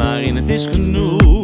maar in het is genoeg.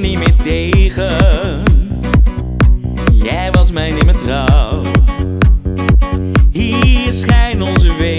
me niet meer tegen. Jij was mij niet meer trouw. Hier schijnt onze weg.